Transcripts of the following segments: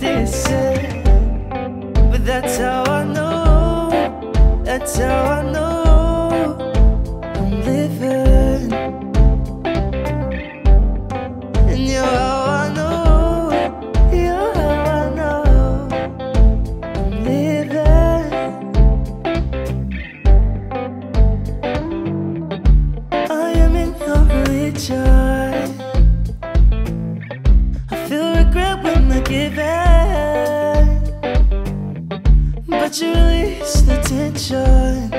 distant But that's how I know That's how I know. Feel when I give in, but you release the tension.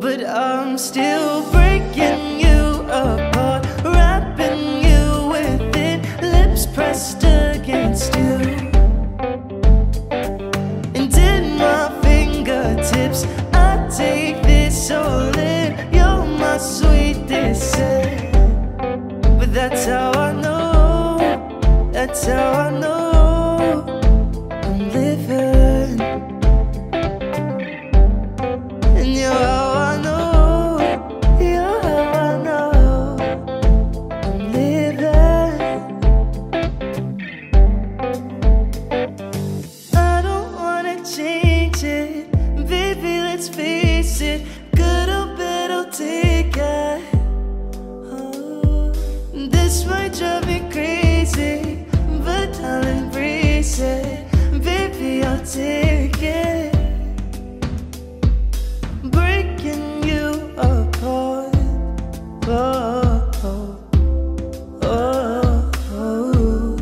But I'm still breaking you apart, wrapping you within, lips pressed against you. That's how I know I'm living. And you're how I know, you're how I know I'm living. I don't wanna change it, baby. Let's face it, breaking you apart. Oh, oh, oh.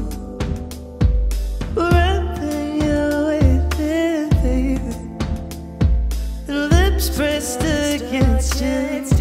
Lips pressed against you.